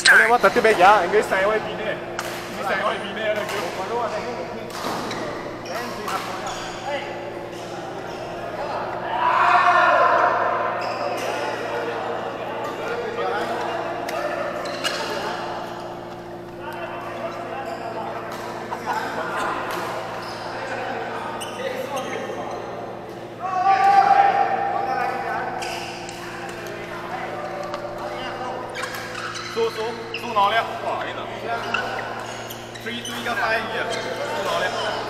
Star. 我特别惊，应该三位比呢，应该三位呢。走走，走哪了？哪里呢？是一堆一个翻译，走哪了？